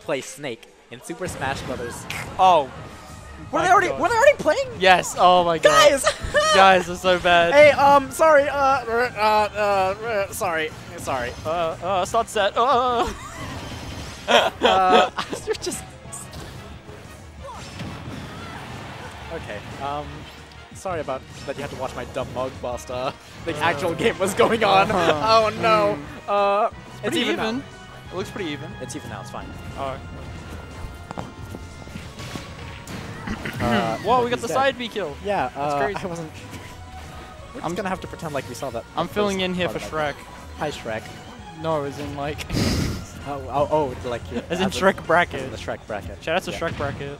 play Snake in Super Smash Brothers. Oh. Were they already God. were they already playing? Yes. Oh my god. Guys! Guys, are so bad. Hey, um, sorry, uh, uh, uh, uh, sorry, sorry. Uh, uh, start set. Uh. Uh, you're just... Okay, um, sorry about that you had to watch my dumb mug whilst, uh, the actual game was going on. Uh-huh. oh no. Uh, it's pretty even. even. Now. It looks pretty even. It's even now, it's fine. Oh. Uh, Whoa, we got the dead. side B kill. Yeah, uh, crazy. I wasn't... We're just I'm- gonna have to pretend like we saw that. I'm filling in here for part of Shrek. Hi, Shrek. No, as in like, Oh, oh, oh like... you- as in in- Shrek As in bracket. the Shrek bracket. Shout out to Yeah. Shrek bracket.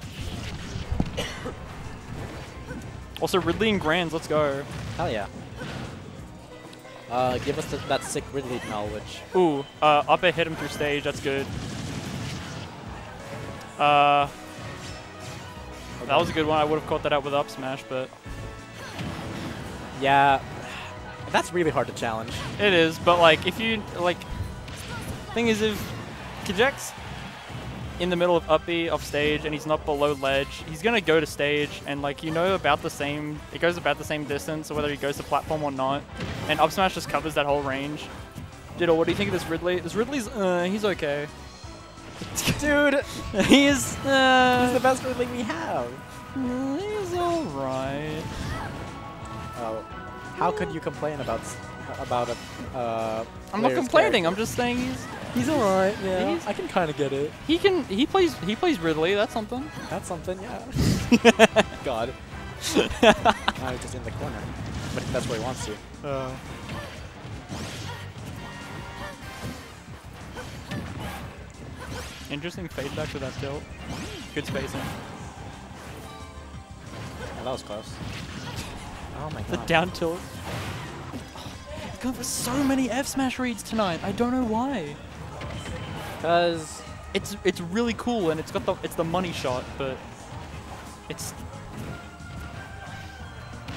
Also, Ridley and Grands, let's go. Hell yeah. Uh, give us the, that sick Ridley knowledge. Ooh, uh, up hit him through stage, that's good. Uh, that was a good one. I would have caught that out with up smash, but Yeah, that's really hard to challenge. it is. But like, if you like, thing is, if Cajeck's in the middle of up B off stage and he's not below ledge, he's gonna go to stage and like you know about the same. It goes about the same distance, whether he goes to platform or not. And up smash just covers that whole range. Diddle, what do you think of this Ridley? This Ridley's, uh, he's okay. Dude, he is, uh, he's the best Ridley we have. He's alright. Oh, how could you complain about about a? Uh, I'm not complaining. character? I'm just saying he's He's alright. Yeah, He's- I can kind of get it. he can he plays he plays Ridley. That's something. That's something. Yeah. God. now he's just in the corner, but that's where he wants to. Uh, interesting fade back to that tilt. Good spacing. Yeah, that was close. Oh my god. The down tilt. He's going for so many F smash reads tonight. I don't know why. Because It's it's really cool and it's got the it's the money shot, but it's.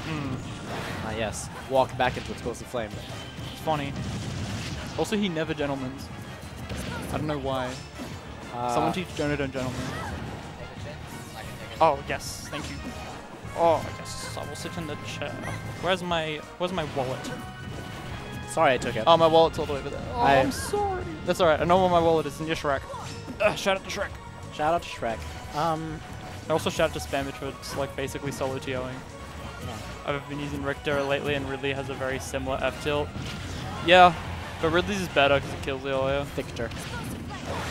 Hmm. ah yes, walk back into explosive flame. It's funny. Also, he never gentlemans. I don't know why. Uh, Someone teach Jono don't gentleman. Oh yes, thank you. Oh yes, I will sit in the chair. Where's my Where's my wallet? Sorry, I took it. Oh, my wallet's all the way over there. Oh, I- I'm sorry. That's alright. I know where my wallet is in your Shrek. Uh, shout out to Shrek. Shout out to Shrek. Um, I also shout out to Spamage for just, like basically solo TOing. I've been using Richter lately, and Ridley has a very similar F tilt. Yeah, but Ridley's is better because it kills the earlier. Victor.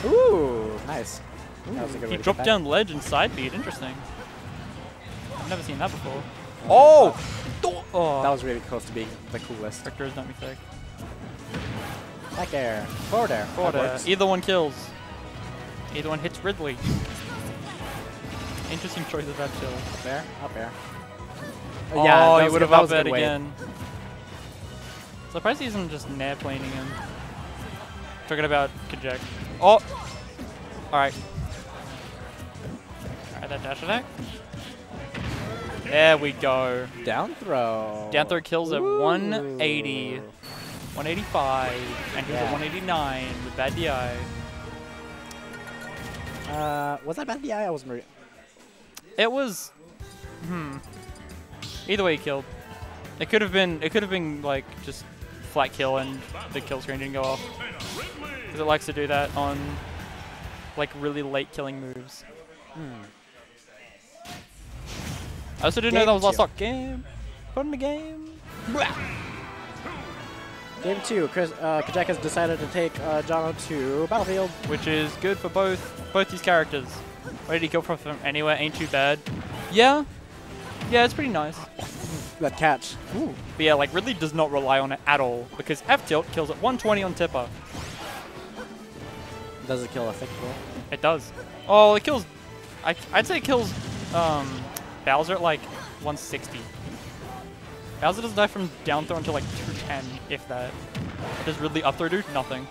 Ooh, nice. That was a good He to dropped get down ledge and side beat. Interesting. I've never seen that before. Oh! Oh, That was really close to being the coolest. Richter is not me thick. Back air. Forward air. Forward air. Either one kills. Either one hits Ridley. Interesting choice of that kill. Up air. Up air. Oh, that he would have up was a aired good wave. again. Surprised he isn't just nair planing him. Talking about Cajeck. Oh! Alright. Alright, that dash attack. There we go. Down throw. Down throw kills at Ooh. 180. 185. And he was Yeah. at 189 with bad DI. Uh, was that bad DI? I wasn't It was, hmm. Either way, he killed. It could have been. It could have been like just flat kill and the kill screen didn't go off. Because it likes to do that on like really late killing moves. Hmm. I also didn't know that was last lock game. Put in the game. Game two. Chris, uh, Cajeck has decided to take uh, Jono to Battlefield. which is good for both both these characters. Where did he kill from, from anywhere? Ain't too bad. Yeah, yeah, it's pretty nice. That catch. Ooh. But yeah, like Ridley does not rely on it at all because F tilt kills at 120 on Tipper. Does it kill a thick? It does. Oh, it kills. I, I'd say it kills um, Bowser at like 160. Bowser doesn't die from down throw until like 210, if that. Does Ridley up throw do? Nothing.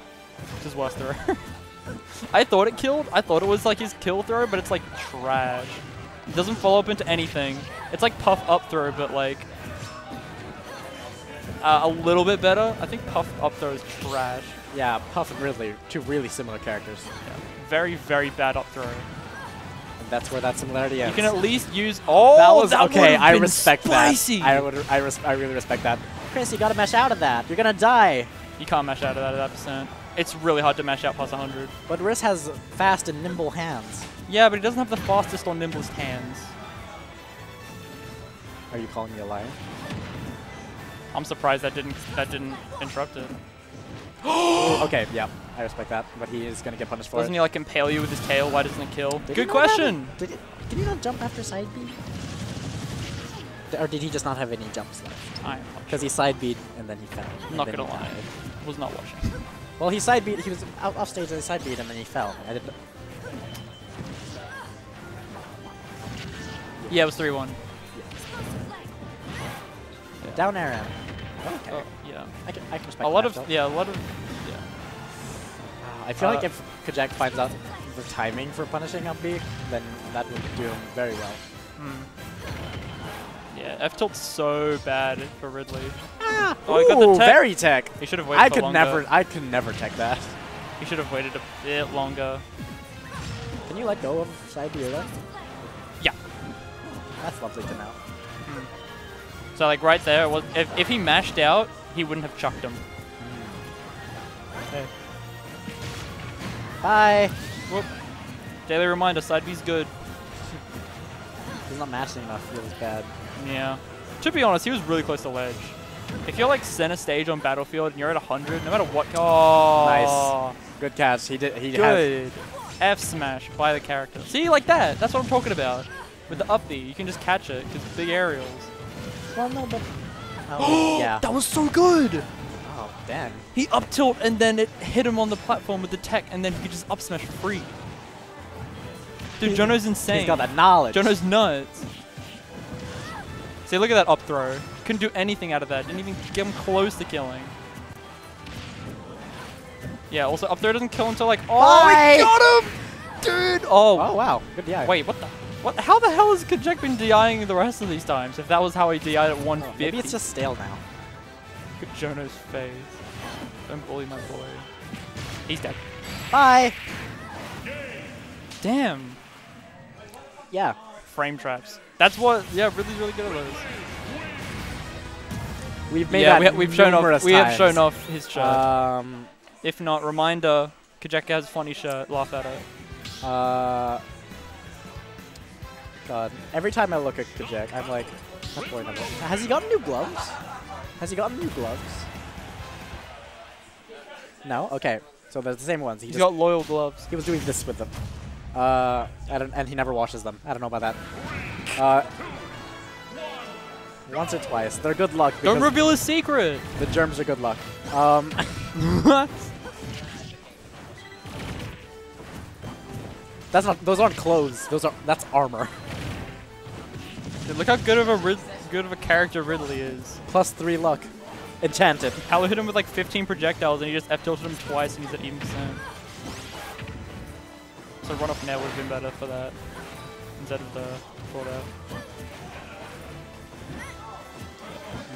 Which is worse throw. I thought it killed. I thought it was like his kill throw, but it's like trash. It doesn't follow up into anything. It's like puff up throw, but like uh, a little bit better. I think puff up throw is trash. Yeah, Puff and Ridley, two really similar characters. very, very bad up throw. That's where that similarity is. You can at least use. Oh, that was that okay. I respect spicy. that. I would. I, res I really respect that. Chris, you gotta mesh out of that. You're gonna die. You can't mash out of that at that percent. It's really hard to mash out past plus 100. But Riss has fast and nimble hands. Yeah, but he doesn't have the fastest or nimblest hands. Are you calling me a liar? I'm surprised that didn't that didn't interrupt it. okay, yeah, I respect that. But he is gonna get punished for it. Doesn't he like impale you with his tail? Why doesn't it kill? Did Good question. it? Did, he, did he not jump after side B? Or did he just not have any jumps left? I'm Because he side beat and then he fell. and not gonna lie. died. Was not watching. Well, he side beat. He was out off stage and he side beat and then he fell. I didn't. Yeah, it was 3-1. Down air him. Okay. Oh, yeah. I can, I can respect A lot of yeah, a lot of yeah. Uh, I feel like Uh, if Cajeck finds out the timing for punishing up B, then that would do him very well. Hmm. Yeah, F tilt's so bad for Ridley. Ah, Oh, he got the tech. very tech. He should have waited I could longer. never, I could never tech that. He should have waited a bit longer. Can you let go of side B or that? Yeah. That's lovely to know. So like right there, was if if he mashed out, he wouldn't have chucked him. Okay. Bye. Whoop. Daily reminder, side B's good. He's not matching enough. Feels bad. Yeah. To be honest, he was really close to ledge. If you're like center stage on Battlefield and you're at 100, no matter what. Oh, Nice. Good catch. He did. He has. Good. F smash by the character. See, like that. That's what I'm talking about. With the up B, you can just catch it because big aerials. Well, no, but. Oh, yeah. That was so good. Oh, damn. He up tilt and then it hit him on the platform with the tech, and then he could just up smash for free. Dude, He- Jono's insane. He's got that knowledge. Jono's nuts. See, look at that up throw. Couldn't do anything out of that. Didn't even get him close to killing. Yeah, also up throw doesn't kill until like. Oh, Bye. we got him! Dude! Oh, Oh wow. Good DI. wait, what the? What? How the hell has Cajeck been DIing the rest of these times? If that was how he DI'd at 150. Maybe it's just stale now. Look at Jono's face. Don't bully my boy. He's dead. Bye. Damn. Yeah. Frame traps. That's what. Yeah, really, really good at those. We've made yeah, that we, have shown off. numerous We have shown off his shirt. Um. if not, reminder: Kajeka has a funny shirt. Laugh at it. Uh. God. Every time I look at Cajeck, I'm like, boy. Has he gotten new gloves? Has he gotten new gloves? No. Okay. So they're the same ones. He He's just got loyal gloves. he was doing this with them. Uh. I don't, and he never washes them. I don't know about that. Uh. Once or twice. They're good luck. Don't reveal his secret. The germs are good luck. Um. That's not. Those aren't clothes. Those are. That's armor. Dude, look how good of a Rid good of a character Ridley is. Plus three luck. Enchanted. Palu hit him with like 15 projectiles, and he just F tilted him twice, and he's at even percent. So run off net would have been better for that instead of the thought out.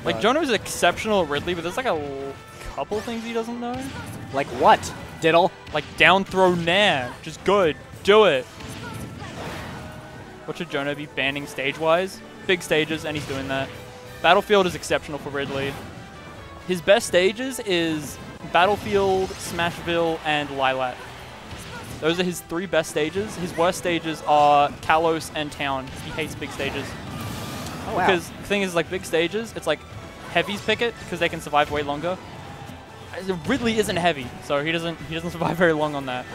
Like But- is exceptional at Ridley, but there's like a couple things he doesn't know. Like what? Diddle. Like down throw Nair, just good. Do it. What should Jono be banning stage-wise? Big stages, and he's doing that. Battlefield is exceptional for Ridley. His best stages is Battlefield, Smashville, and Lylat. Those are his three best stages. His worst stages are Kalos and Town. He hates big stages. Oh wow. Because the thing is, like big stages, it's like heavies pick it because they can survive way longer. Uh, Ridley isn't heavy, so he doesn't he doesn't survive very long on that.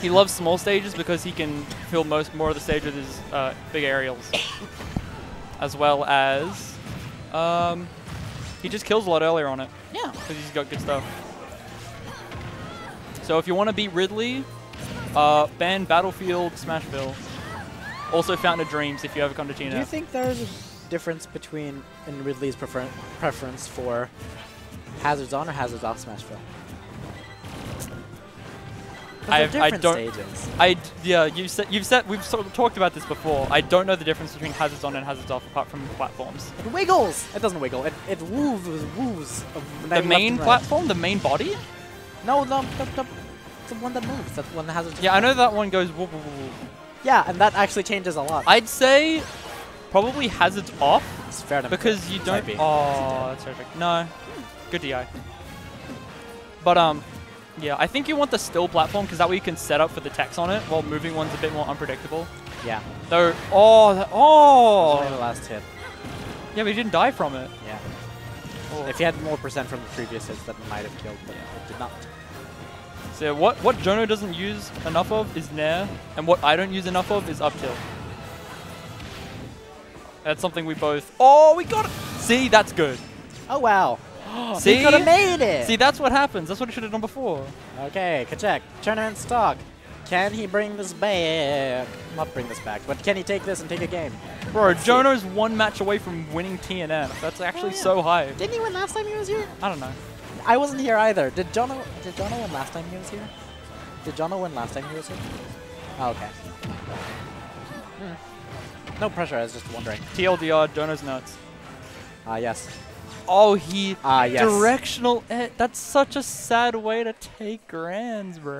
He loves small stages because he can fill most more of the stage with his uh, big aerials, as well as um, he just kills a lot earlier on it yeah. because he's got good stuff. So if you want to beat Ridley, uh, ban Battlefield Smashville. Also Fountain of Dreams if you ever come to Do you think there's a difference between in Ridley's prefer preference for hazards on or hazards off Smashville? 'Cause I- I different don't- stages. I yeah, you said you've said we've sort of talked about this before. I don't know the difference between hazards on and hazards off apart from platforms. It wiggles. It doesn't wiggle. It it woos woos. of The main right. platform, the main body. No, no, no, no. the one that moves. That's the one that has a Yeah, I know that one goes whoop, whoop, whoop. Yeah, and that actually changes a lot. I'd say probably hazards off it's fair enough. because you don't. Oh, that's perfect. No, hmm. Good DI. But um, yeah, I think you want the still platform because that way you can set up for the text on it while moving one's a bit more unpredictable. Yeah. Though, oh, that, Only the oh, last hit. yeah, but he didn't die from it. Yeah. Oh. If he had more percent from the previous hits, that might have killed, but it did not. So what what Jono doesn't use enough of is Nair, and what I don't use enough of is up tilt. That's something we both. Oh, we got it. See, that's good. Oh wow. See, He could have made it. see, that's what happens. That's what he should have done before. Okay, Cajeck, tournament stock. Can he bring this back? Not bring this back, but can he take this and take a game? Bro, Let's see. One match away from winning TNF. That's actually Oh, yeah. so high. Didn't he win last time he was here? I don't know. I wasn't here either. Did Jono did Jono win last time he was here? Did Jono win last time he was here? Oh, okay. Hmm. No pressure, I was just wondering. TLDR, Jono's nuts. Ah, yes. Oh, he Ah, yes. directional. Eh, that's such a sad way to take grands, bro.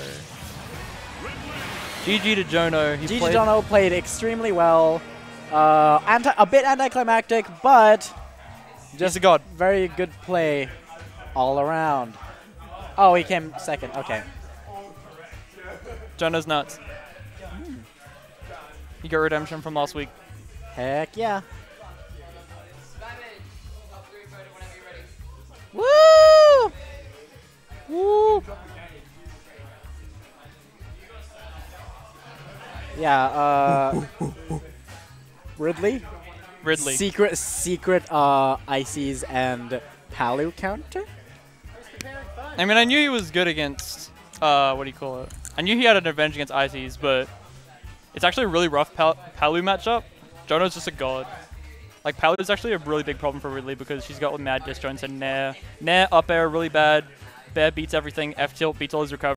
GG to Jono. He Gigi played Jono played extremely well. Uh, anti a bit anticlimactic, but just a god. very good play all around. Oh, he came second. Okay. Jono's nuts. He got redemption from last week. Heck yeah. Woo! Woo! Yeah, uh Ridley? Ridley. Secret secret uh Ices and Palu counter? I mean, I knew he was good against, uh, what do you call it? I knew he had an advantage against ICs, but it's actually a really rough Pal- Palu matchup. Jono's just a god. Like, Palu is actually a really big problem for Ridley because she's got mad disjoints and Nair. Nair up air really bad. Bear beats everything. F tilt beats all his recovery.